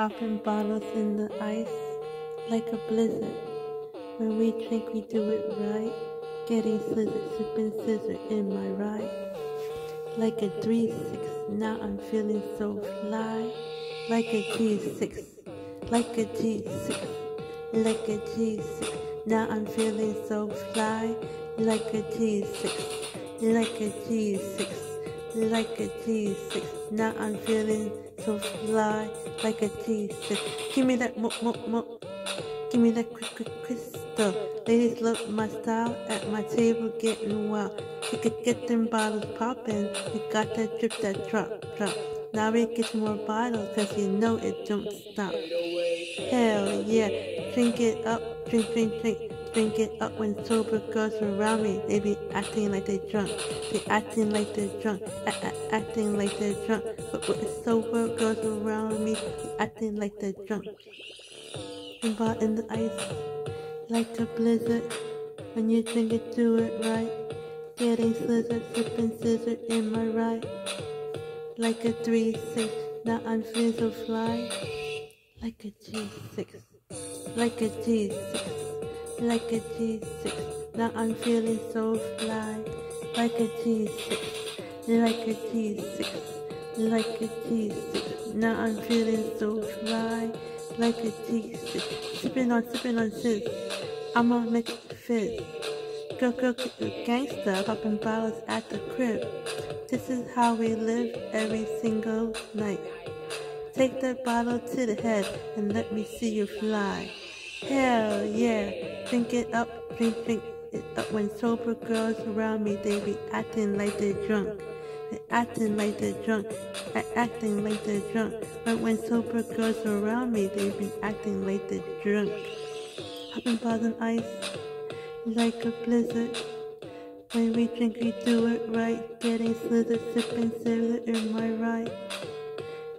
Popping bottles in the ice like a blizzard. When we drink, we do it right. Getting slizzard, sipping sizzurp in my ride. Like a 3-6, now I'm feeling so fly. Like a G6, like a G6, like a G6. Now I'm feeling so fly. Like a G6, like a G6, like a G6. Now I'm feeling so fly like a G6. Give me that mo mo mo. Give me that quick quick Cristal. Ladies love my style at my table getting wild. You could get them bottles popping. You got that drip that drop drop. Now we get more bottles cause you know it don't stop. Hell yeah, drink it up, drink drink drink. Drink it up when sober girls around me. They be acting like they drunk. They acting like they're drunk. A -a acting like they're drunk. But when sober girls around me, they acting like they're drunk. Involved in the ice, like a blizzard. When you drink it, do it right. Getting slizzard, sipping sizzurp in my right. Like a 3-6, now I'm feeling fly. Like a G6, like a G6 like a G6. Now I'm feeling so fly, like a G6, like a G6, like a G6. Now I'm feeling so fly, like a G6. Sipping on, sipping on sis. I'ma make it fizz. Go, go, gangsta, popping bottles at the crib. This is how we live every single night. Take that bottle to the head and let me see you fly. Hell yeah, drink it up, drink, drink it up. When sober girls around me, they be acting like they're drunk. They acting like they're drunk, I acting like they're drunk. But when sober girls around me, they be acting like they're drunk. Popping bottles on ice, like a blizzard. When we drink, we do it right. Getting slizzard, sipping cigarette in my right.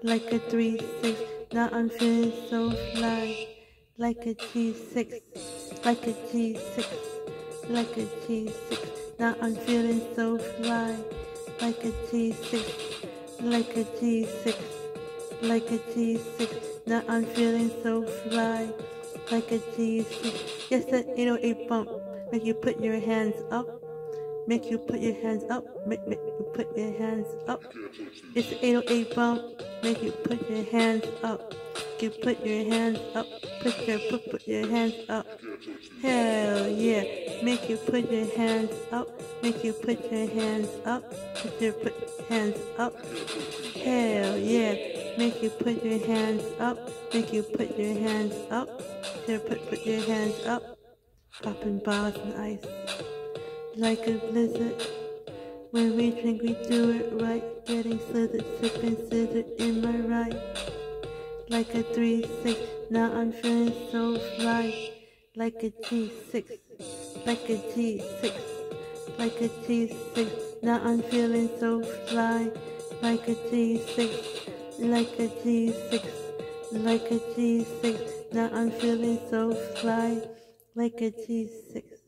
Like a 3-6, now I'm feeling so fly like a G6, like a G6, like a G6. Now I'm feeling so fly, like a G6, like a G6, like a G6. Now I'm feeling so fly, like a G6. Yes, that 808 bump. Make you put your hands up, make you put your hands up, make, make you put your hands up. It's the 808 bump, make you put your hands up you put your hands up, put your put, put your hands up. Hell yeah, make you put your hands up, make you put your hands up, put your put hands up. Hell yeah, make you put your hands up, make you put your hands up, put your put put your hands up. Popping bars and ice like a blizzard. When we drink, we do it right, getting slizzard, sipping sizzurp in my right like a 3-6. Now I'm feeling so fly, like a G6, like a G6, like a G6. Now I'm feeling so fly, like a G6, like a G6, like a G6. Now I'm feeling so fly, like a G6.